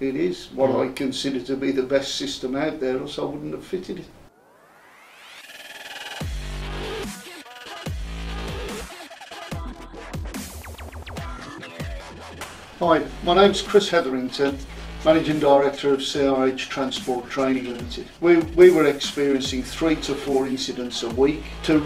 It is what. I consider to be the best system out there, else I wouldn't have fitted it. Hi, my name's Chris Hetherington, Managing Director of CRH Transport Training Limited. We, we were experiencing three to four incidents a week. To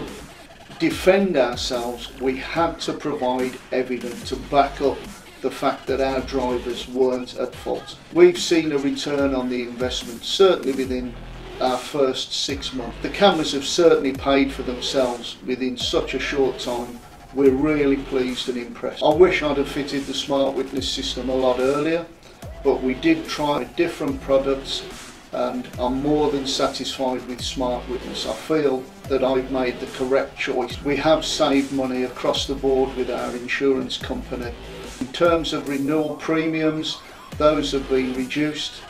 defend ourselves, we had to provide evidence to back up the fact that our drivers weren't at fault. We've seen a return on the investment, certainly within our first six months. The cameras have certainly paid for themselves within such a short time. We're really pleased and impressed. I wish I'd have fitted the Smart Witness system a lot earlier, but we did try different products and I'm more than satisfied with Smart Witness. I feel that I've made the correct choice. We have saved money across the board with our insurance company. In terms of renewal premiums, those have been reduced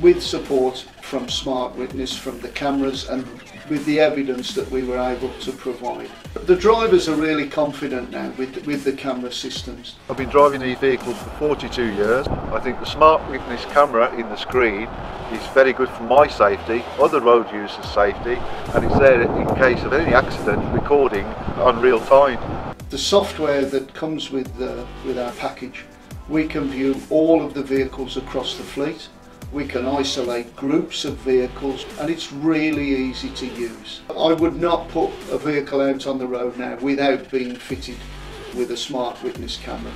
with support from Smart Witness, from the cameras and with the evidence that we were able to provide. The drivers are really confident now with, with the camera systems. I've been driving these vehicles for 42 years. I think the Smart Witness camera in the screen is very good for my safety, other road users' safety, and it's there in case of any accident recording on real time. The software that comes with, uh, with our package, we can view all of the vehicles across the fleet. We can isolate groups of vehicles and it's really easy to use. I would not put a vehicle out on the road now without being fitted with a smart witness camera.